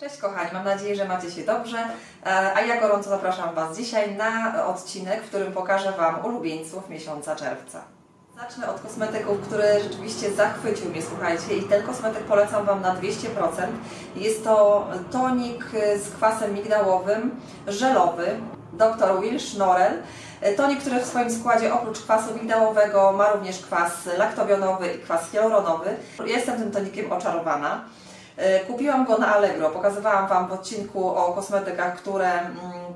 Cześć kochani, mam nadzieję, że macie się dobrze, e, a ja gorąco zapraszam Was dzisiaj na odcinek, w którym pokażę Wam ulubieńców miesiąca czerwca. Zacznę od kosmetyków, który rzeczywiście zachwycił mnie, słuchajcie, i ten kosmetyk polecam Wam na 200%. Jest to tonik z kwasem migdałowym, żelowy, dr Will Schnorrel. Tonik, który w swoim składzie oprócz kwasu migdałowego ma również kwas laktobionowy i kwas hialuronowy. Jestem tym tonikiem oczarowana. E, kupiłam go na Allegro, pokazywałam Wam w odcinku o kosmetykach, które mm,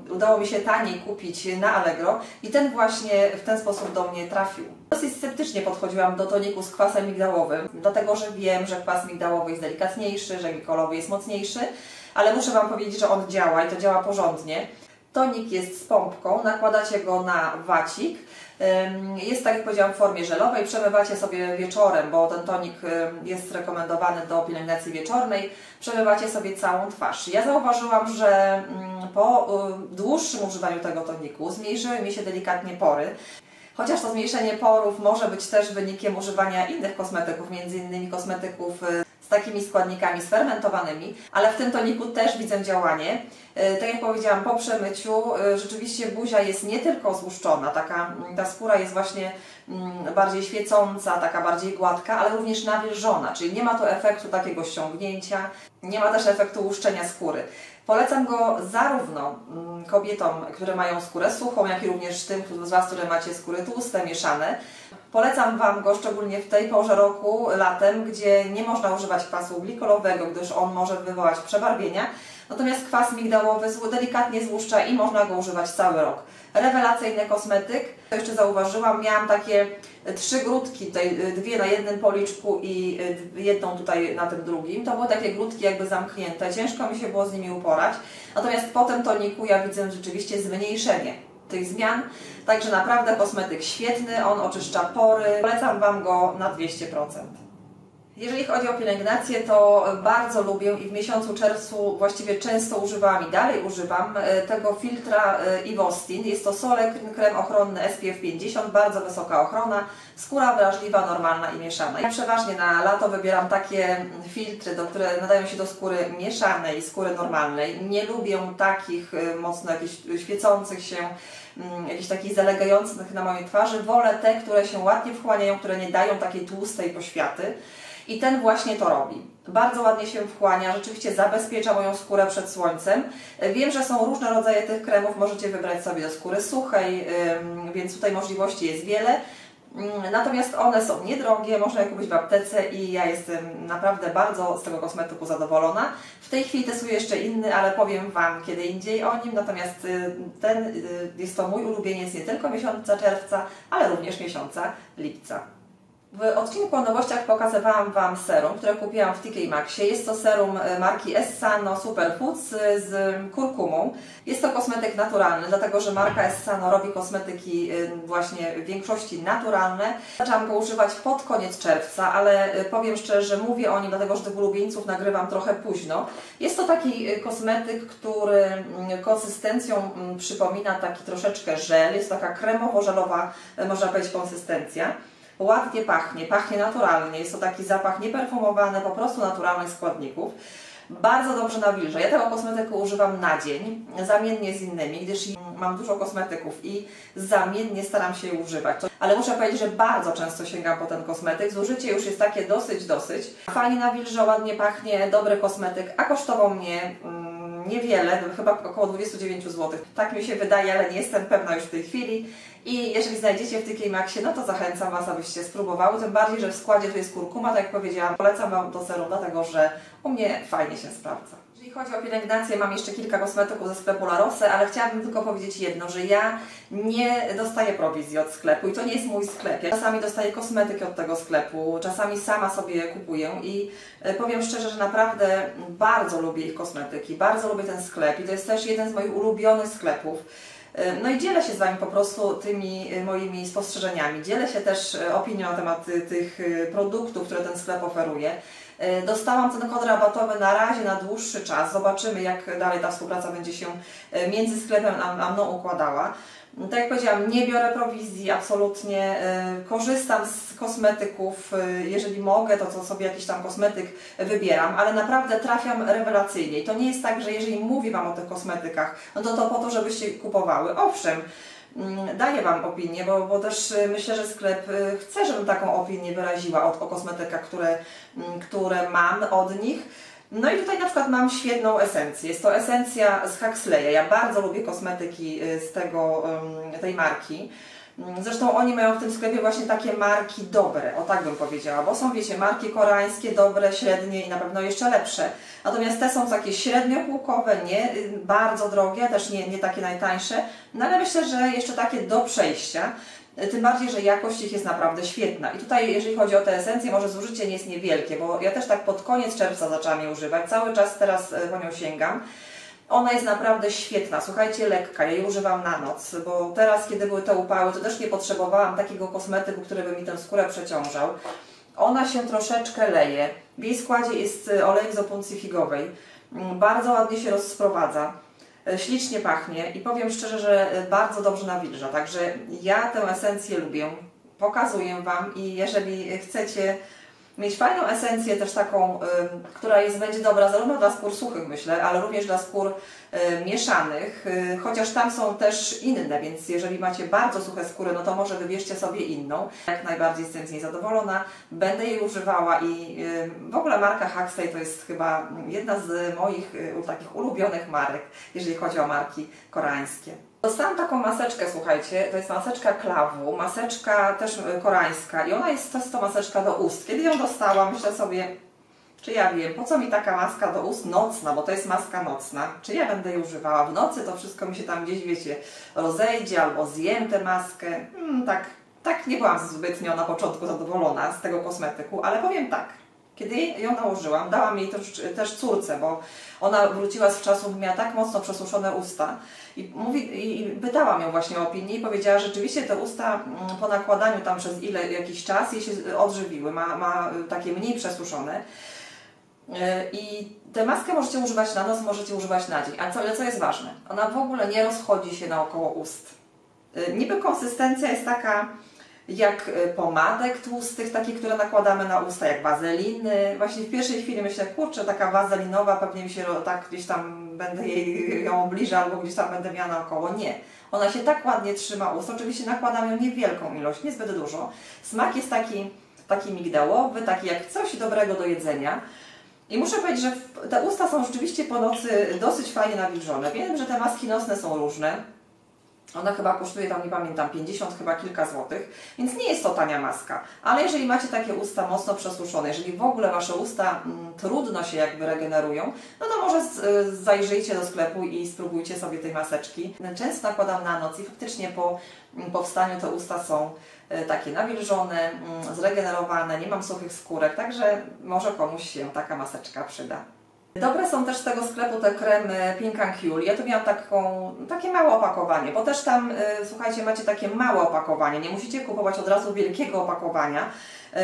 udało mi się taniej kupić na Allegro i ten właśnie w ten sposób do mnie trafił. Dosyć sceptycznie podchodziłam do toniku z kwasem migdałowym, dlatego że wiem, że kwas migdałowy jest delikatniejszy, że glikolowy jest mocniejszy, ale muszę Wam powiedzieć, że on działa i to działa porządnie. Tonik jest z pompką, nakładacie go na wacik, jest, tak jak powiedziałam, w formie żelowej. Przemywacie sobie wieczorem, bo ten tonik jest rekomendowany do pielęgnacji wieczornej. Przemywacie sobie całą twarz. Ja zauważyłam, że mm, po dłuższym używaniu tego toniku zmniejszyły mi się delikatnie pory. Chociaż to zmniejszenie porów może być też wynikiem używania innych kosmetyków, innymi kosmetyków y, z takimi składnikami sfermentowanymi, ale w tym toniku też widzę działanie. Y, tak jak powiedziałam, po przemyciu y, rzeczywiście buzia jest nie tylko złuszczona, taka, ta skóra jest właśnie mm, bardziej świecąca, taka bardziej gładka, ale również nawilżona, czyli nie ma tu efektu takiego ściągnięcia, nie ma też efektu łuszczenia skóry. Polecam go zarówno mm, kobietom, które mają skórę suchą, jak i również tym z Was, które macie skóry tłuste, mieszane. Polecam Wam go szczególnie w tej porze roku, latem, gdzie nie można używać kwasu glikolowego, gdyż on może wywołać przebarwienia. Natomiast kwas migdałowy delikatnie złuszcza i można go używać cały rok. Rewelacyjny kosmetyk. Jeszcze zauważyłam, miałam takie trzy grudki, tutaj dwie na jednym policzku i jedną tutaj na tym drugim. To były takie grudki jakby zamknięte, ciężko mi się było z nimi uporać. Natomiast po tym toniku ja widzę rzeczywiście zmniejszenie tych zmian. Także naprawdę kosmetyk świetny, on oczyszcza pory. Polecam Wam go na 200%. Jeżeli chodzi o pielęgnację, to bardzo lubię i w miesiącu czerwcu właściwie często używałam i dalej używam e, tego filtra Ivostin. E, Jest to solek, krem ochronny SPF 50, bardzo wysoka ochrona, skóra wrażliwa, normalna i mieszana. Ja przeważnie na lato wybieram takie filtry, do, które nadają się do skóry mieszanej skóry normalnej. Nie lubię takich e, mocno świecących się mm, jakichś takich zalegających na mojej twarzy. Wolę te, które się ładnie wchłaniają, które nie dają takiej tłustej poświaty. I ten właśnie to robi. Bardzo ładnie się wchłania, rzeczywiście zabezpiecza moją skórę przed słońcem. Wiem, że są różne rodzaje tych kremów, możecie wybrać sobie do skóry suchej, więc tutaj możliwości jest wiele. Natomiast one są niedrogie, można je kupić w aptece i ja jestem naprawdę bardzo z tego kosmetyku zadowolona. W tej chwili testuję jeszcze inny, ale powiem Wam kiedy indziej o nim. Natomiast y, ten y, jest to mój ulubieniec nie tylko miesiąca czerwca, ale również miesiąca lipca. W odcinku o nowościach pokazywałam Wam serum, które kupiłam w TK Maxie. Jest to serum e, marki Essano Superfoods e, z kurkumą. Jest to kosmetyk naturalny, dlatego że marka Essano robi kosmetyki e, właśnie w większości naturalne. Zaczęłam go używać pod koniec czerwca, ale powiem szczerze, mówię o nim, dlatego że tych ulubieńców nagrywam trochę późno. Jest to taki kosmetyk, który mm, konsystencją mm, przypomina taki troszeczkę żel. Jest taka kremowo-żelowa, można powiedzieć, konsystencja ładnie pachnie, pachnie naturalnie, jest to taki zapach nieperfumowany, po prostu naturalnych składników. Bardzo dobrze nawilża. Ja tego kosmetyku używam na dzień, zamiennie z innymi, gdyż mam dużo kosmetyków i zamiennie staram się je używać. Ale muszę powiedzieć, że bardzo często sięgam po ten kosmetyk. Zużycie już jest takie dosyć, dosyć. Fajnie nawilża, ładnie pachnie, dobry kosmetyk, a kosztował mnie... Niewiele, chyba około 29 zł. Tak mi się wydaje, ale nie jestem pewna już w tej chwili. I jeżeli znajdziecie w TK Maxie, no to zachęcam Was, abyście spróbowały. Tym bardziej, że w składzie tu jest kurkuma, tak jak powiedziałam. Polecam Wam to serum, dlatego że u mnie fajnie się sprawdza. Jeżeli chodzi o pielęgnację, mam jeszcze kilka kosmetyków ze sklepu La Rose, ale chciałabym tylko powiedzieć jedno, że ja nie dostaję prowizji od sklepu i to nie jest mój sklep. Ja czasami dostaję kosmetyki od tego sklepu, czasami sama sobie kupuję i e, powiem szczerze, że naprawdę bardzo lubię ich kosmetyki, bardzo lubię ten sklep i to jest też jeden z moich ulubionych sklepów. E, no i dzielę się z Wami po prostu tymi e, moimi spostrzeżeniami. Dzielę się też opinią na temat tych produktów, które ten sklep oferuje. E, Dostałam ten kod rabatowy na razie na dłuższy czas. Zobaczymy, jak dalej ta współpraca będzie się e, między sklepem a, mną układała. Tak jak powiedziałam, nie biorę prowizji, absolutnie. e, Korzystam z kosmetyków, jeżeli mogę, to, to sobie jakiś tam kosmetyk wybieram, ale naprawdę trafiam rewelacyjnie. I to nie jest tak, że jeżeli mówię Wam o tych kosmetykach, no to to po to, żebyście kupowały. Owszem, daję Wam opinię, bo, bo też y, myślę, że sklep y, chce, żebym taką opinię wyraziła o, o kosmetykach, które, mm, które mam od nich. No i tutaj na przykład mam świetną esencję. Jest to esencja z Huxleya. Ja bardzo lubię kosmetyki y, z tego, tej marki. Mm, Zresztą oni mają w tym sklepie właśnie takie marki dobre, o tak bym powiedziała, bo są, wiecie, marki koreańskie, dobre, średnie i na pewno jeszcze lepsze. Natomiast te są takie średniopółkowe, nie y, bardzo drogie, też nie, nie takie najtańsze, no ale myślę, że jeszcze takie do przejścia. Y, Tym bardziej, że jakość ich jest naprawdę świetna. I tutaj, jeżeli chodzi o te esencje, może zużycie nie jest niewielkie, bo ja też tak pod koniec czerwca zaczęłam je używać. Cały czas teraz y, po nią sięgam. Ona jest naprawdę świetna, słuchajcie, lekka, ja jej używam na noc, bo teraz, kiedy były te upały, to też nie potrzebowałam takiego kosmetyku, który by mi tę skórę przeciążał. Ona się troszeczkę leje. W jej składzie jest y, olej z opuncji figowej. Mm, Bardzo ładnie się rozprowadza. y, Ślicznie pachnie i powiem szczerze, że y, bardzo dobrze nawilża. Także ja tę esencję lubię. Pokazuję Wam i jeżeli chcecie mieć fajną esencję, też taką, która jest, będzie dobra zarówno dla skór suchych, myślę, ale również dla skór y, mieszanych, y, chociaż tam są też inne, więc jeżeli macie bardzo suche skóry, no to może wybierzcie sobie inną. Jak najbardziej jestem z niej zadowolona, będę jej używała i w ogóle marka Huxley to jest chyba jedna z moich y, takich ulubionych marek, jeżeli chodzi o marki koreańskie. Dostałam taką maseczkę, słuchajcie, to jest maseczka klawu, maseczka też y, koreańska i ona jest, to jest to maseczka do ust. Kiedy ją dostałam, myślę sobie, czy ja wiem, po co mi taka maska do ust nocna, bo to jest maska nocna, czy ja będę jej używała w nocy, to wszystko mi się tam gdzieś, wiecie, rozejdzie albo zjem tę maskę. Hmm, tak, tak nie byłam zbytnio na początku zadowolona z tego kosmetyku, ale powiem tak, kiedy ją nałożyłam, dałam jej też, też córce, bo ona wróciła z czasów, miała tak mocno przesuszone usta i, mówi, i pytałam ją właśnie o opinię i powiedziała, że rzeczywiście te usta mm, po nakładaniu tam przez ile, jakiś czas jej się odżywiły, ma, ma takie mniej przesuszone. E, I tę maskę możecie używać na noc, możecie używać na dzień. A co, ale co jest ważne? Ona w ogóle nie rozchodzi się naokoło ust. E, Niby konsystencja jest taka jak e, pomadek tłustych, takich, które nakładamy na usta, jak wazeliny. Właśnie w pierwszej chwili myślę, kurczę, taka wazelinowa, pewnie mi się tak gdzieś tam będę jej ją bliżej albo gdzieś tam będę miała naokoło. Nie. Ona się tak ładnie trzyma ust. Oczywiście nakładam ją niewielką ilość, niezbyt dużo. Smak jest taki, taki migdałowy, taki jak coś dobrego do jedzenia. I muszę powiedzieć, że te usta są rzeczywiście po nocy dosyć fajnie nawilżone. Wiem, że te maski nocne są różne. Ona chyba kosztuje tam, nie pamiętam, 50 chyba kilka złotych, więc nie jest to tania maska. Ale jeżeli macie takie usta mocno przesuszone, jeżeli w ogóle Wasze usta mm, trudno się jakby regenerują, no to może z, y, zajrzyjcie do sklepu i spróbujcie sobie tej maseczki. Często nakładam na noc i faktycznie po mm, powstaniu te usta są y, takie nawilżone, mm, zregenerowane, nie mam suchych skórek, także może komuś się taka maseczka przyda. Dobre są też z tego sklepu te kremy Pink and Cool. Ja tu miałam taką, takie małe opakowanie, bo też tam, y, słuchajcie, macie takie małe opakowanie. Nie musicie kupować od razu wielkiego opakowania.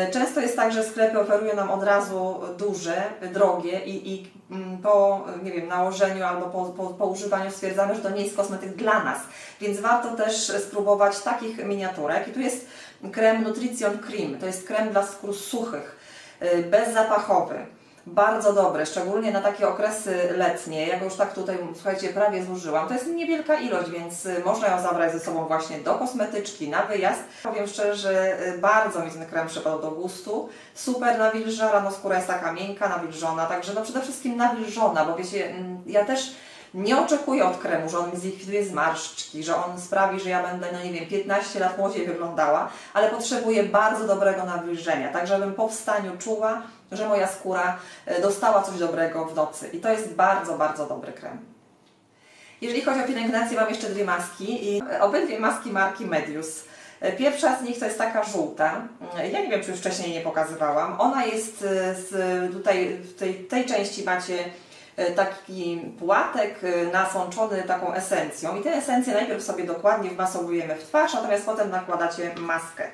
Y, Często jest tak, że sklepy oferują nam od razu duże, drogie i, i mm, po, nie wiem, nałożeniu albo po, po, po używaniu stwierdzamy, że to nie jest kosmetyk dla nas. Więc warto też spróbować takich miniaturek. I tu jest krem Nutrition Cream. To jest krem dla skór suchych, y, bezzapachowy. Bardzo dobre, szczególnie na takie okresy letnie. Ja go już tak tutaj, słuchajcie, prawie zużyłam. To jest niewielka ilość, więc y, można ją zabrać ze sobą właśnie do kosmetyczki, na wyjazd. Powiem szczerze, że y, bardzo mi ten krem przypadł do gustu. Super nawilża, rano skóra jest taka miękka, nawilżona, także no przede wszystkim nawilżona, bo wiecie, mm, ja też nie oczekuję od kremu, że on mi zlikwiduje zmarszczki, że on sprawi, że ja będę, no nie wiem, 15 lat młodziej wyglądała, ale potrzebuję bardzo dobrego nawilżenia, tak żebym po wstaniu czuła, że moja skóra e, dostała coś dobrego w nocy. I to jest bardzo, bardzo dobry krem. Jeżeli chodzi o pielęgnację, mam jeszcze dwie maski i obydwie maski marki Medius. E, Pierwsza z nich to jest taka żółta. E, Ja nie wiem, czy już wcześniej nie pokazywałam. Ona jest e, z, tutaj, w tej, tej części macie e, taki płatek e, nasączony taką esencją i tę esencję najpierw sobie dokładnie wmasowujemy w twarz, natomiast potem nakładacie maskę.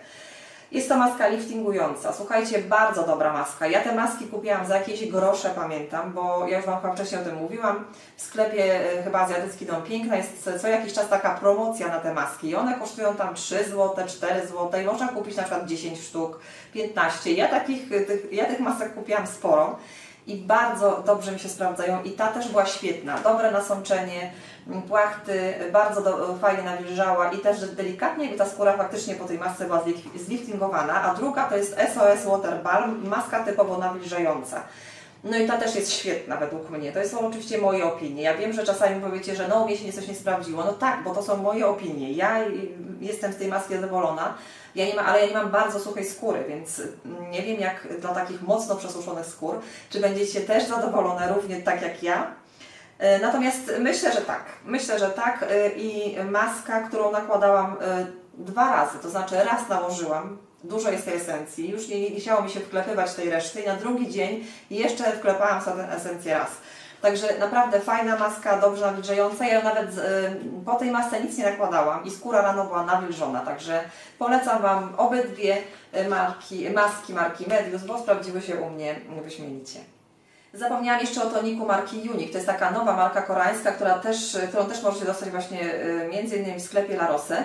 Jest to maska liftingująca. Słuchajcie, bardzo dobra maska. Ja te maski kupiłam za jakieś grosze, pamiętam, bo ja już Wam chyba wcześniej o tym mówiłam. W sklepie e, chyba Azjatycki Dom Piękna jest co jakiś czas taka promocja na te maski i one kosztują tam 3 zł, 4 zł i można kupić na przykład 10 sztuk, 15. Ja takich, tych, ja tych masek kupiłam sporo i bardzo dobrze mi się sprawdzają i ta też była świetna. Dobre nasączenie, płachty, bardzo do, fajnie nawilżała i też delikatnie ta skóra faktycznie po tej masce była zliftingowana, a druga to jest SOS Water Balm, maska typowo nawilżająca. No i ta też jest świetna według mnie. To są oczywiście moje opinie. Ja wiem, że czasami powiecie, że no mnie się coś nie sprawdziło. No tak, bo to są moje opinie. Ja jestem z tej maski zadowolona, ja nie ma, ale ja nie mam bardzo suchej skóry, więc nie wiem jak dla takich mocno przesuszonych skór, czy będziecie też zadowolone równie tak jak ja. E, natomiast myślę, że tak. Myślę, że tak e, i maska, którą nakładałam e, dwa razy, to znaczy raz nałożyłam, dużo jest tej esencji, już nie, chciało mi się wklepywać tej reszty i na drugi dzień jeszcze wklepałam sobie esencję raz. Także naprawdę fajna maska, dobrze nawilżająca. Ja nawet po tej masce nic nie nakładałam i skóra rano była nawilżona. Także polecam Wam obydwie marki, maski marki Medius, bo sprawdziły się u mnie wyśmienicie. Zapomniałam jeszcze o toniku marki Unique. To jest taka nowa marka koreańska, która też, którą też możecie dostać właśnie y, między innymi w sklepie La Rose.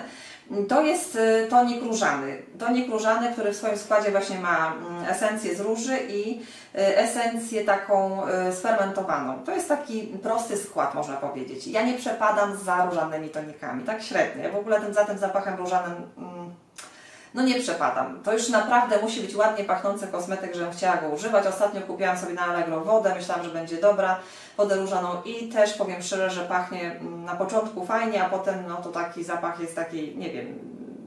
To jest y, tonik różany. Tonik różany, który w swoim składzie właśnie ma mm, esencję z róży i y, esencję taką sfermentowaną. To jest taki prosty skład, można powiedzieć. Ja nie przepadam za różanymi tonikami, tak średnio. Ja w ogóle tym, za tym zapachem różanym mm, no nie przepadam. To już naprawdę musi być ładnie pachnący kosmetyk, żebym chciała go używać. Ostatnio kupiłam sobie na Allegro wodę, myślałam, że będzie dobra, wodę różaną i też powiem szczerze, że pachnie mm, na początku fajnie, a potem no to taki zapach jest taki, nie wiem,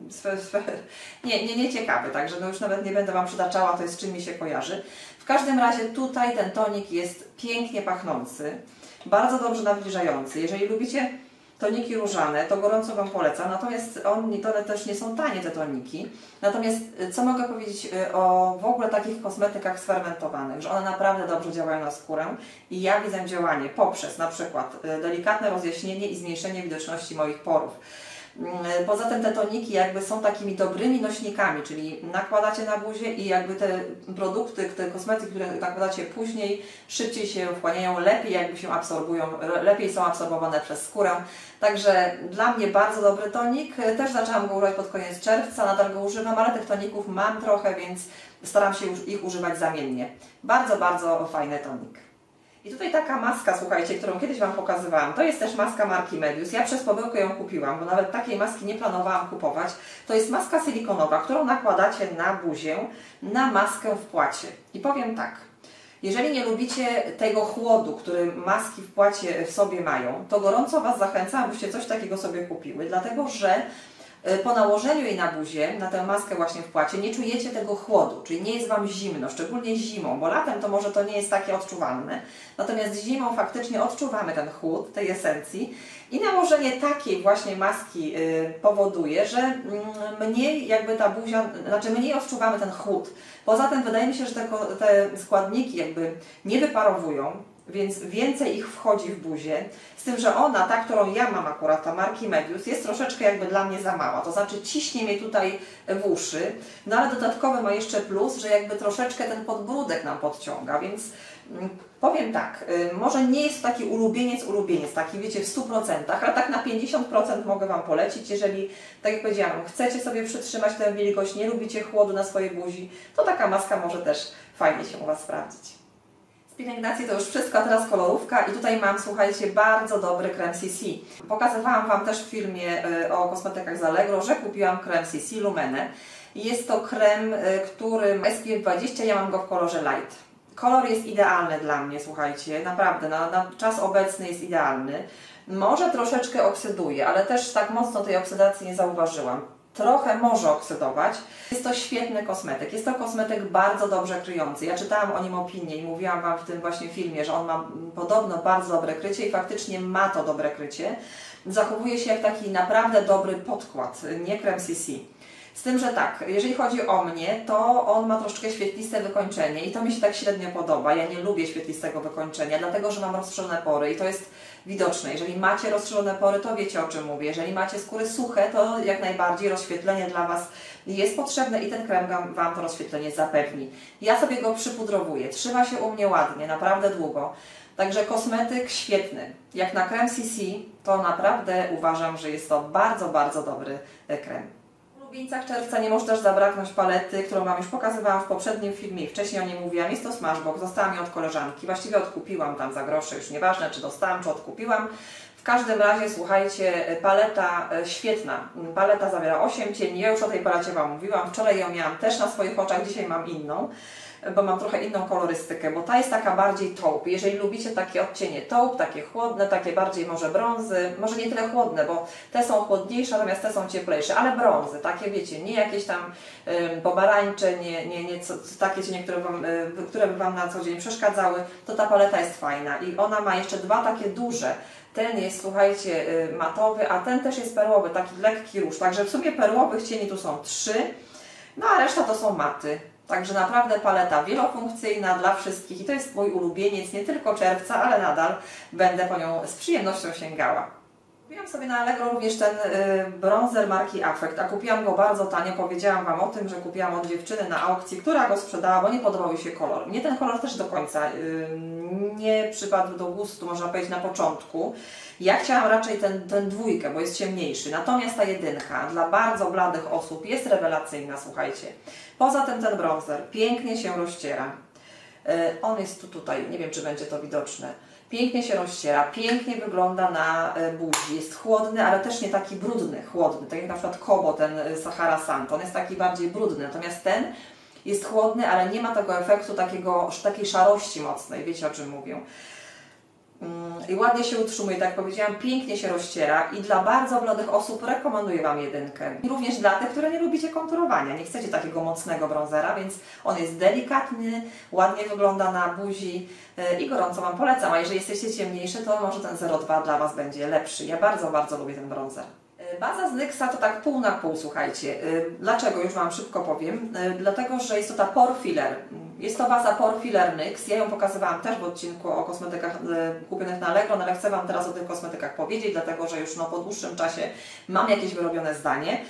swe, swe, nie, nie, nie ciekawy, także no już nawet nie będę Wam przytaczała, to jest czym mi się kojarzy. W każdym razie tutaj ten tonik jest pięknie pachnący, bardzo dobrze nawilżający. Jeżeli lubicie toniki różane, to gorąco Wam polecam. Natomiast on, to też nie są tanie te toniki. Natomiast y, co mogę powiedzieć y, o w ogóle takich kosmetykach sfermentowanych, że one naprawdę dobrze działają na skórę i ja widzę działanie poprzez na przykład y, delikatne rozjaśnienie i zmniejszenie widoczności moich porów. Mm, poza tym te toniki jakby są takimi dobrymi nośnikami, czyli nakładacie na buzię i jakby te produkty, te kosmetyki, które nakładacie później, szybciej się wchłaniają, lepiej jakby się absorbują, lepiej są absorbowane przez skórę. Także dla mnie bardzo dobry tonik. Też zaczęłam go używać pod koniec czerwca, nadal go używam, ale tych toników mam trochę, więc staram się ich używać zamiennie. Bardzo, bardzo fajny tonik. I tutaj taka maska, słuchajcie, którą kiedyś Wam pokazywałam, to jest też maska marki Medius. Ja przez pomyłkę ją kupiłam, bo nawet takiej maski nie planowałam kupować. To jest maska silikonowa, którą nakładacie na buzię, na maskę w płacie. I powiem tak, jeżeli nie lubicie tego chłodu, który maski w płacie w sobie mają, to gorąco Was zachęcam, abyście coś takiego sobie kupiły, dlatego że po nałożeniu jej na buzię, na tę maskę właśnie w płacie, nie czujecie tego chłodu, czyli nie jest Wam zimno, szczególnie zimą, bo latem to może to nie jest takie odczuwalne, natomiast zimą faktycznie odczuwamy ten chłód tej esencji i nałożenie takiej właśnie maski y, powoduje, że mm, mniej jakby ta buzia, znaczy mniej odczuwamy ten chłód. Poza tym wydaje mi się, że te, te składniki jakby nie wyparowują, więc więcej ich wchodzi w buzię. Z tym, że ona, ta, którą ja mam akurat, ta marki Medius, jest troszeczkę jakby dla mnie za mała. To znaczy ciśnie mnie tutaj w uszy, no ale dodatkowy ma jeszcze plus, że jakby troszeczkę ten podbródek nam podciąga, więc mm, powiem tak, y, może nie jest to taki ulubieniec, ulubieniec, taki wiecie w 100%, ale tak na 50% mogę Wam polecić, jeżeli, tak jak powiedziałam, chcecie sobie przytrzymać tę wilgoć, nie lubicie chłodu na swojej buzi, to taka maska może też fajnie się u Was sprawdzić pielęgnacji to już wszystko, a teraz kolorówka i tutaj mam, słuchajcie, bardzo dobry krem CC. Pokazywałam Wam też w filmie y, o kosmetykach z Allegro, że kupiłam krem CC Lumenę. Jest to krem, który SPF 20, ja mam go w kolorze light. Kolor jest idealny dla mnie, słuchajcie, naprawdę, na, na czas obecny jest idealny. Może troszeczkę oksyduje, ale też tak mocno tej oksydacji nie zauważyłam trochę może oksydować. Jest to świetny kosmetyk. Jest to kosmetyk bardzo dobrze kryjący. Ja czytałam o nim opinię i mówiłam Wam w tym właśnie filmie, że on ma podobno bardzo dobre krycie i faktycznie ma to dobre krycie. Zachowuje się jak taki naprawdę dobry podkład, nie krem CC. Z tym, że tak, jeżeli chodzi o mnie, to on ma troszeczkę świetliste wykończenie i to mi się tak średnio podoba. Ja nie lubię świetlistego wykończenia, dlatego że mam rozszerzone pory i to jest widoczne. Jeżeli macie rozszerzone pory, to wiecie o czym mówię. Jeżeli macie skóry suche, to jak najbardziej rozświetlenie dla Was jest potrzebne i ten krem Wam- to rozświetlenie zapewni. Ja sobie go przypudrowuję, trzyma się u mnie ładnie, naprawdę długo. Także kosmetyk świetny. Jak na krem CC, to naprawdę uważam, że jest to bardzo, bardzo dobry e, krem. W ulubieńcach czerwca nie może zabraknąć palety, którą Wam już pokazywałam w poprzednim filmie i wcześniej o niej mówiłam. Jest to Smashbox, dostałam ją od koleżanki. Właściwie odkupiłam tam za grosze, już nieważne czy dostałam, czy odkupiłam. W każdym razie, słuchajcie, paleta e, świetna. Paleta zawiera 8 cieni. Ja już o tej palecie Wam mówiłam. Wczoraj ją miałam też na swoich oczach, dzisiaj mam inną bo mam trochę inną kolorystykę, bo ta jest taka bardziej taupe. Jeżeli lubicie takie odcienie taupe, takie chłodne, takie bardziej może brązy, może nie tyle chłodne, bo te są chłodniejsze, natomiast te są cieplejsze, ale brązy, takie wiecie, nie jakieś tam ym, pomarańcze, nie, nie, nie co, takie cienie, które, wam, y, które by Wam na co dzień przeszkadzały, to ta paleta jest fajna i ona ma jeszcze dwa takie duże. Ten jest, słuchajcie, y, matowy, a ten też jest perłowy, taki lekki róż. Także w sumie perłowych cieni tu są trzy, no a reszta to są maty. Także naprawdę paleta wielofunkcyjna dla wszystkich i to jest mój ulubieniec nie tylko czerwca, ale nadal będę po nią z przyjemnością sięgała. Kupiłam sobie na Allegro również ten y, bronzer marki Affect, a kupiłam go bardzo tanio. Powiedziałam Wam o tym, że kupiłam od dziewczyny na aukcji, która go sprzedała, bo nie podobał mi się kolor. Mnie ten kolor też do końca y, nie przypadł do gustu, można powiedzieć, na początku. Ja chciałam raczej ten, ten dwójkę, bo jest ciemniejszy. Natomiast ta jedynka dla bardzo bladych osób jest rewelacyjna, słuchajcie. Poza tym ten bronzer pięknie się rozciera. Y, On jest tu tutaj, nie wiem czy będzie to widoczne. Pięknie się rozciera, pięknie wygląda na y, buzi. Jest chłodny, ale też nie taki brudny, chłodny. Tak jak na przykład Kobo, ten y, Sahara Sand. On jest taki bardziej brudny. Natomiast ten jest chłodny, ale nie ma tego efektu takiego, takiej szarości mocnej. Wiecie o czym mówię. Mm, I ładnie się utrzymuje, tak jak powiedziałam, pięknie się rozciera i dla bardzo bladych osób rekomenduję Wam jedynkę. I również dla tych, które nie lubicie konturowania, nie chcecie takiego mocnego bronzera, więc on jest delikatny, ładnie wygląda na buzi yy, i gorąco Wam polecam. A jeżeli jesteście ciemniejszy, to może ten 02 dla Was będzie lepszy. Ja bardzo, bardzo lubię ten bronzer. Yy, Baza z NYXa to tak pół na pół, słuchajcie. Yy, Dlaczego? Już Wam szybko powiem. Dlatego, że jest to ta Pore Filler. Jest to baza Pore Filler NYX. Ja ją pokazywałam też w odcinku o kosmetykach yy, kupionych na Allegro, no ale chcę Wam teraz o tych kosmetykach powiedzieć, dlatego, że już no, po dłuższym czasie mam jakieś wyrobione zdanie.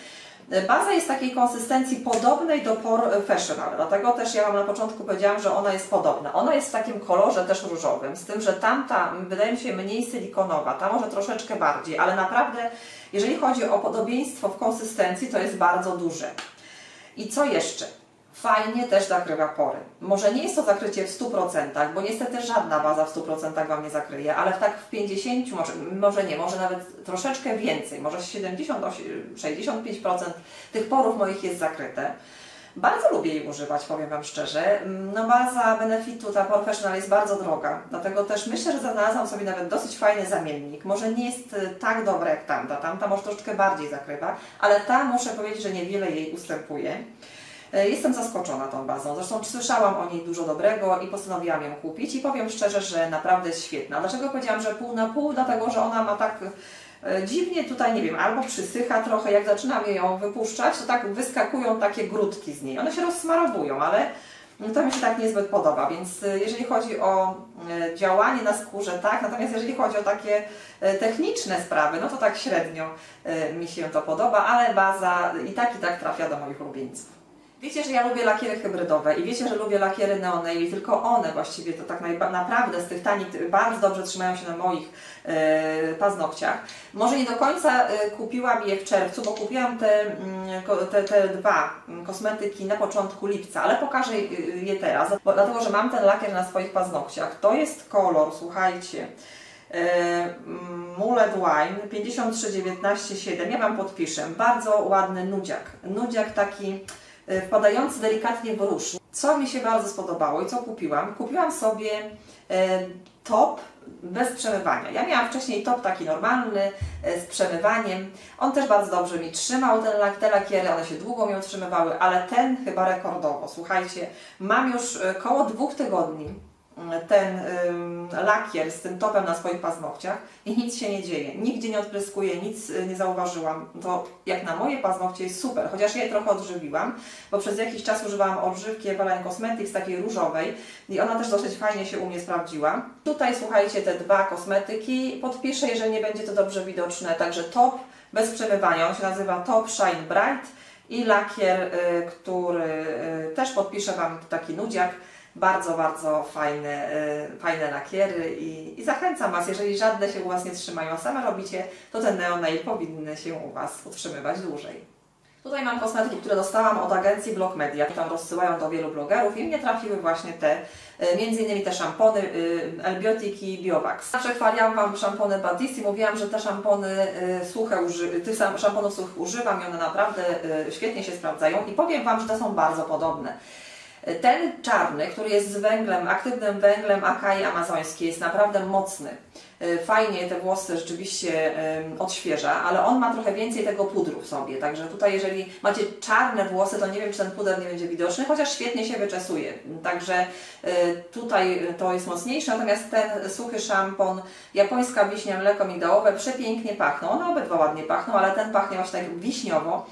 Yy, Baza jest takiej konsystencji podobnej do Professional, dlatego też ja Wam na początku powiedziałam, że ona jest podobna. Ona jest w takim kolorze też różowym, z tym, że tamta wydaje mi się mniej silikonowa, ta może troszeczkę bardziej, ale naprawdę jeżeli chodzi o podobieństwo w konsystencji, to jest bardzo duże. I co jeszcze? Fajnie też zakrywa pory. Może nie jest to zakrycie w 100%, bo niestety żadna baza w 100% Wam nie zakryje, ale tak w 50, może, może nie, może nawet troszeczkę więcej, może 70, 65% tych porów moich jest zakryte. Bardzo lubię jej używać, powiem Wam szczerze. No baza Benefitu, ta Professional jest bardzo droga, dlatego też myślę, że znalazłam sobie nawet dosyć fajny zamiennik. Może nie jest y, tak dobra jak tamta, tamta może troszeczkę bardziej zakrywa, ale ta muszę powiedzieć, że niewiele jej ustępuje. Y, Jestem zaskoczona tą bazą, zresztą słyszałam o niej dużo dobrego i postanowiłam ją kupić i powiem szczerze, że naprawdę jest świetna. Dlaczego powiedziałam, że pół na pół? Dlatego, że ona ma tak e, dziwnie tutaj, nie wiem, albo przysycha trochę, jak zaczynam ją wypuszczać, to tak wyskakują takie grudki z niej. One się rozsmarowują, ale to mi się tak niezbyt podoba, więc e, jeżeli chodzi o e, działanie na skórze, tak, natomiast jeżeli chodzi o takie e, techniczne sprawy, no to tak średnio e, mi się to podoba, ale baza i tak i tak trafia do moich ulubieńców. Wiecie, że ja lubię lakiery hybrydowe i wiecie, że lubię lakiery neonej i tylko one właściwie to tak naprawdę z tych tanich bardzo dobrze trzymają się na moich e, paznokciach. Może nie do końca e, kupiłam je w czerwcu, bo kupiłam te, mm, te, te dwa mm, kosmetyki na początku lipca, ale pokażę je- je teraz, bo, dlatego że mam ten lakier na swoich paznokciach. To jest kolor, słuchajcie. E, Muled Wine 5319-7, ja Wam podpiszę. Bardzo ładny nudziak. Nudziak taki e, wpadający delikatnie w róż. Co mi się bardzo spodobało i co kupiłam? Kupiłam sobie e, top bez przemywania. Ja miałam wcześniej top taki normalny, e, z przemywaniem. On też bardzo dobrze mi trzymał ten lak, te lakiery, one się długo mi utrzymywały, ale ten chyba rekordowo. Słuchajcie, mam już e, koło dwóch tygodni ten lakier z tym topem na swoich paznokciach i nic się nie dzieje. Nigdzie nie odpryskuje, nic y, nie zauważyłam. To jak na moje paznokcie jest super, chociaż je trochę odżywiłam, bo przez jakiś czas używałam odżywki Eveline Cosmetics takiej różowej i ona też dosyć fajnie się u mnie sprawdziła. Tutaj słuchajcie, te dwa kosmetyki podpiszę, jeżeli nie będzie to dobrze widoczne, także top bez przemywania, on się nazywa Top Shine Bright i lakier, y, który y, też podpiszę Wam taki nudziak, bardzo, bardzo fajne, y, fajne lakiery i, i zachęcam Was, jeżeli żadne się u Was nie trzymają, a same robicie, to te neonail powinny się u Was utrzymywać dłużej. Tutaj mam kosmetyki, które dostałam od agencji Blog Media. Tam rozsyłają do wielu blogerów i mnie trafiły właśnie te, między innymi te szampony Elbiotic i Biovax. Zawsze Wam szampony Batiste i mówiłam, że te szampony suche, tych szamponów suchych używam i one naprawdę świetnie się sprawdzają i powiem Wam, że te są bardzo podobne. Ten czarny, który jest z węglem, aktywnym węglem akai amazońskiej, jest naprawdę mocny. E, fajnie te włosy rzeczywiście odświeża, ale on ma trochę więcej tego pudru w sobie. Także tutaj, jeżeli macie czarne włosy, to nie wiem, czy ten puder nie będzie widoczny, chociaż świetnie się wyczesuje. Także e, tutaj to jest mocniejsze, natomiast ten suchy szampon, japońska wiśnia, mleko migdałowe przepięknie pachną. One obydwa ładnie pachną, ale ten pachnie właśnie tak wiśniowo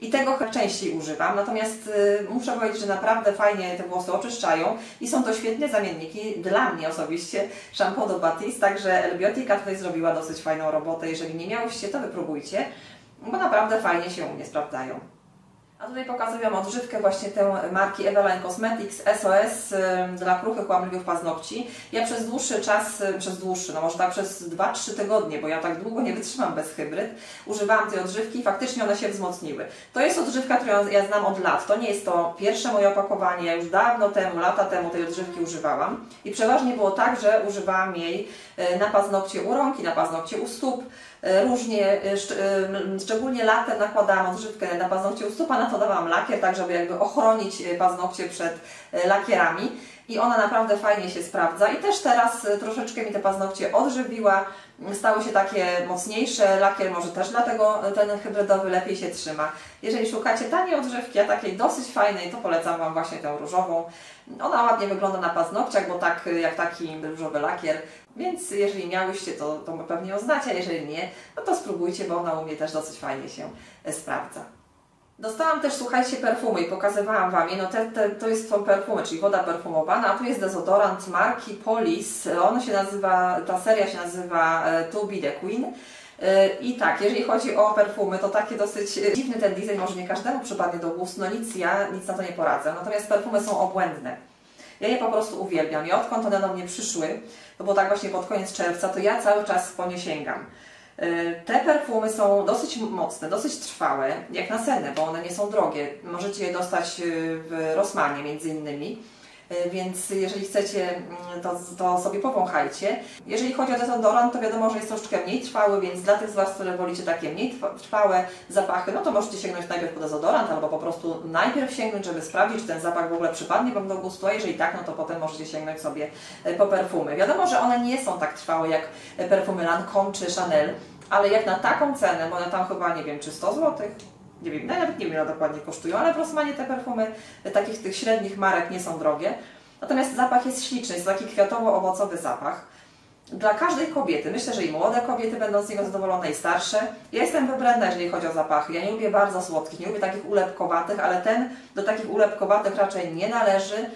i tego częściej używam. Natomiast y, muszę powiedzieć, że naprawdę fajnie te włosy oczyszczają i są to świetne zamienniki dla mnie osobiście shampoo do Batiste, także Elbiotica tutaj zrobiła dosyć fajną robotę. Jeżeli nie miałyście, to wypróbujcie, bo naprawdę fajnie się u mnie sprawdzają. A tutaj pokazuję odżywkę właśnie tę marki Eveline Cosmetics SOS dla kruchych, łamliwych paznokci. Ja przez dłuższy czas, przez dłuższy, no może tak przez 2-3 tygodnie, bo ja tak długo nie wytrzymam bez hybryd, używałam tej odżywki i faktycznie one się wzmocniły. To jest odżywka, którą ja znam od lat. To nie jest to pierwsze moje opakowanie, ja już dawno temu, lata temu tej odżywki używałam i przeważnie było tak, że używałam jej e, na paznokcie u rąk i na paznokcie u stóp, różnie, e, e, szczególnie latem nakładałam odżywkę na paznokcie. U stóp, na to dawałam lakier, tak żeby jakby ochronić paznokcie przed lakierami i ona naprawdę fajnie się sprawdza i też teraz troszeczkę mi te paznokcie odżywiła, stały się takie mocniejsze, lakier może też dlatego ten hybrydowy lepiej się trzyma. Jeżeli szukacie taniej odżywki, a takiej dosyć fajnej, to polecam Wam właśnie tę różową. Ona ładnie wygląda na paznokciach, bo tak jak taki różowy lakier, więc jeżeli miałyście, to, to pewnie ją znacie, jeżeli nie, no to spróbujcie, bo ona u mnie też dosyć fajnie się sprawdza. Dostałam też, słuchajcie, perfumy i pokazywałam Wam je. No te, te, to jest są perfumy, czyli woda perfumowana, a tu jest dezodorant marki Polis. On się nazywa, ta seria się nazywa e, To Be The Queen. E, I tak, jeżeli chodzi o perfumy, to takie dosyć e, dziwny ten design, może nie każdemu przypadnie do gustu, no nic, ja nic na to nie poradzę. Natomiast perfumy są obłędne. Ja je po prostu uwielbiam i odkąd one do mnie przyszły, było tak właśnie pod koniec czerwca, to ja cały czas po nie sięgam. E, te perfumy są dosyć mocne, dosyć trwałe, jak na cenę, bo one nie są drogie. Możecie je dostać w Rosmanie między innymi. E, więc jeżeli chcecie, mm, to, to sobie powąchajcie. Jeżeli chodzi o dezodorant, to wiadomo, że jest troszeczkę mniej trwały, więc dla tych z Was, które wolicie takie mniej trwałe zapachy, no to możecie sięgnąć najpierw po dezodorant, albo po prostu najpierw sięgnąć, żeby sprawdzić, czy ten zapach w ogóle przypadnie Wam do gustu, a jeżeli tak, no to potem możecie sięgnąć sobie e, po perfumy. Wiadomo, że one nie są tak trwałe jak perfumy Lancome czy Chanel, ale jak na taką cenę, bo one tam chyba, nie wiem, czy 100 zł, nie wiem, nawet nie wiem ile dokładnie kosztują, ale w Rossmanie te perfumy takich tych średnich marek nie są drogie. Natomiast zapach jest śliczny, jest taki kwiatowo-owocowy zapach. Dla każdej kobiety, myślę, że i młode kobiety będą z niego zadowolone, i starsze. Ja jestem wybredna, jeżeli chodzi o zapachy. Ja nie lubię bardzo słodkich, nie lubię takich ulepkowatych, ale ten do takich ulepkowatych raczej nie należy.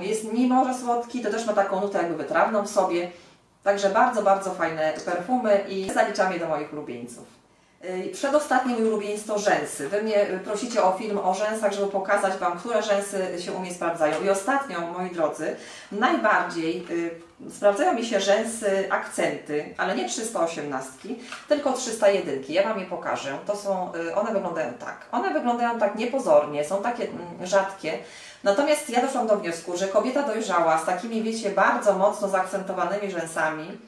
Jest mimo, że słodki, to też ma taką nutę jakby wytrawną w sobie. Także bardzo, bardzo fajne perfumy i zaliczam je do moich ulubieńców. Y, przedostatni mój ulubieniec to rzęsy. Wy mnie prosicie o film o rzęsach, żeby pokazać Wam, które rzęsy się u mnie sprawdzają. I ostatnio, moi drodzy, najbardziej y, sprawdzają mi się rzęsy akcenty, ale nie 318, tylko 301. Ja Wam je pokażę. To są, y, one wyglądają tak. One wyglądają tak niepozornie, są takie mm, rzadkie. Natomiast ja doszłam do wniosku, że kobieta dojrzała z takimi, wiecie, bardzo mocno zaakcentowanymi rzęsami,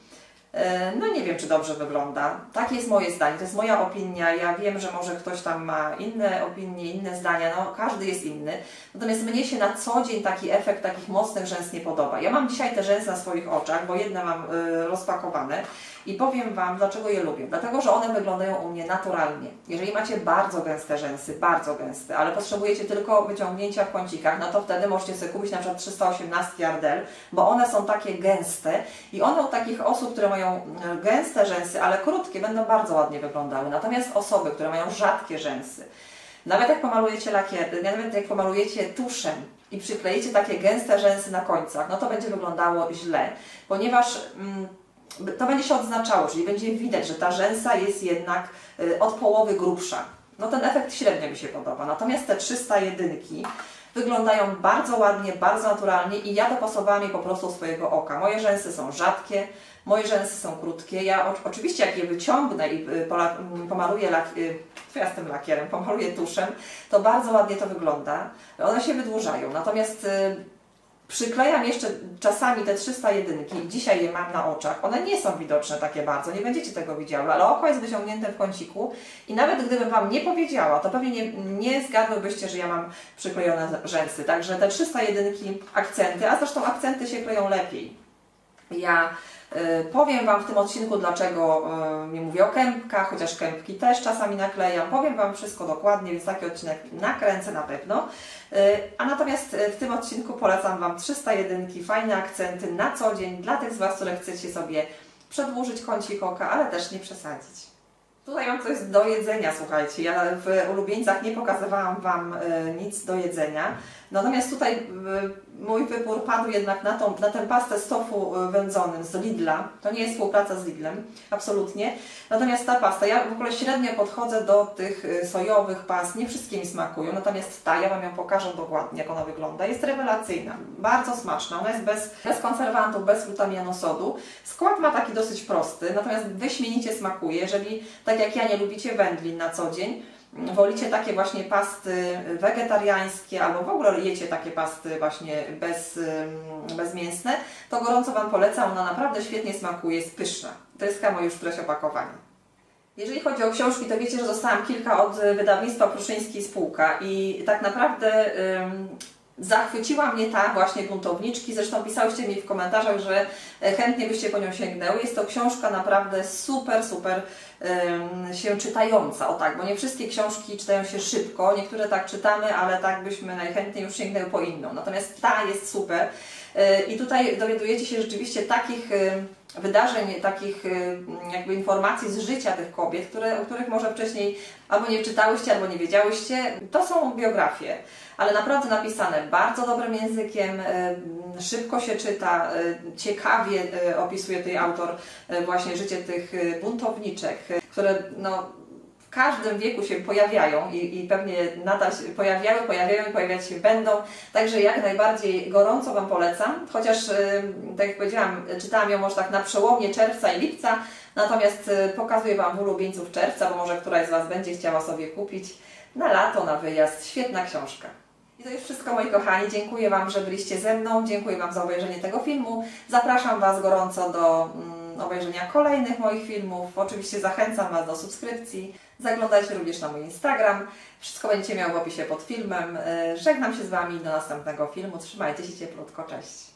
no nie wiem, czy dobrze wygląda. Takie jest moje zdanie, to jest moja opinia. Ja wiem, że może ktoś tam ma inne opinie, inne zdania, no każdy jest inny. Natomiast mnie się na co dzień taki efekt takich mocnych rzęs nie podoba. Ja mam dzisiaj te rzęsy na swoich oczach, bo jedne mam y, rozpakowane i powiem Wam, dlaczego je lubię. Dlatego, że one wyglądają u mnie naturalnie. Jeżeli macie bardzo gęste rzęsy, bardzo gęste, ale potrzebujecie tylko wyciągnięcia w kącikach, no to wtedy możecie sobie kupić na przykład 318 Ardell, bo one są takie gęste i one u takich osób, które mają e, gęste rzęsy, ale krótkie, będą bardzo ładnie wyglądały. Natomiast osoby, które mają rzadkie rzęsy, nawet jak pomalujecie lakier, nawet jak pomalujecie tuszem i przykleicie takie gęste rzęsy na końcach, no to będzie wyglądało źle, ponieważ mm, to będzie się odznaczało, czyli będzie widać, że ta rzęsa jest jednak y, od połowy grubsza. No ten efekt średnio mi się podoba. Natomiast te 301 wyglądają bardzo ładnie, bardzo naturalnie i ja dopasowałam je po prostu swojego oka. Moje rzęsy są rzadkie, moje rzęsy są krótkie. Ja oczywiście jak je wyciągnę i y, mm, pomaluję lak, y, ja z tym lakierem, pomaluję tuszem, to bardzo ładnie to wygląda. One się wydłużają. Natomiast Przyklejam jeszcze czasami te 301 i dzisiaj je mam na oczach. One nie są widoczne takie bardzo, nie będziecie tego widziały, ale oko jest wyciągnięte w kąciku i nawet gdybym Wam nie powiedziała, to pewnie nie, nie zgadłybyście, że ja mam przyklejone rzęsy. Także te 301 akcenty, a zresztą akcenty się kleją lepiej. Ja Powiem Wam w tym odcinku, dlaczego y, nie mówię o kępkach, chociaż kępki też czasami naklejam. Powiem Wam wszystko dokładnie, więc taki odcinek nakręcę na pewno. Y, a natomiast w tym odcinku polecam Wam 301, fajne akcenty na co dzień dla tych z Was, które chcecie sobie przedłużyć kącik oka, ale też nie przesadzić. Tutaj mam coś do jedzenia, słuchajcie. Ja w ulubieńcach nie pokazywałam Wam nic do jedzenia. Natomiast tutaj mój wybór padł jednak na, tą, na tę pastę z tofu y, wędzonym z Lidla. To nie jest współpraca z Lidlem, absolutnie. Natomiast ta pasta, ja w ogóle średnio podchodzę do tych y, sojowych past, nie wszystkie mi smakują, natomiast ta, ja Wam ją pokażę dokładnie, jak ona wygląda. Jest rewelacyjna, bardzo smaczna, ona jest bez, bez konserwantów, bez glutamianu sodu. Skład ma taki dosyć prosty, natomiast wyśmienicie smakuje. Jeżeli, tak jak ja, nie lubicie wędlin na co dzień, wolicie takie właśnie pasty wegetariańskie albo w ogóle jecie takie pasty właśnie bez, bezmięsne, to gorąco Wam polecam. Ona naprawdę świetnie smakuje, jest pyszna. To jest chyba już treść opakowania. Jeżeli chodzi o książki, to wiecie, że dostałam kilka od wydawnictwa Pruszyńskiej Spółka i tak naprawdę zachwyciła mnie ta właśnie buntowniczki. Zresztą pisałyście mi w komentarzach, że e, chętnie byście po nią sięgnęły. Jest to książka naprawdę super, super się czytająca. O tak, bo nie wszystkie książki czytają się szybko. Niektóre tak czytamy, ale tak byśmy najchętniej już sięgnęły po inną. Natomiast ta jest super. E, I tutaj dowiadujecie się rzeczywiście takich wydarzeń, takich jakby informacji z życia tych kobiet, które, o których może wcześniej albo nie czytałyście, albo nie wiedziałyście. To są biografie ale naprawdę napisane bardzo dobrym językiem, e, szybko się czyta, e, ciekawie e, opisuje tutaj autor właśnie życie tych buntowniczek, które no, każdym wieku się pojawiają i, i pewnie nadal się pojawiały, pojawiają i pojawiać się będą. Także jak najbardziej gorąco Wam polecam, chociaż tak jak powiedziałam, czytałam ją może tak na przełomie czerwca i lipca, natomiast pokazuję Wam ulubieńców czerwca, bo może któraś z Was będzie chciała sobie kupić na lato, na wyjazd. Świetna książka. I to już wszystko moi kochani. Dziękuję Wam, że byliście ze mną. Dziękuję Wam za obejrzenie tego filmu. Zapraszam Was gorąco do mm, obejrzenia kolejnych moich filmów. Oczywiście zachęcam Was do subskrypcji. Zaglądajcie również na mój Instagram. Wszystko będziecie miał w opisie pod filmem. E, żegnam się z Wami do następnego filmu. Trzymajcie się cieplutko. Cześć.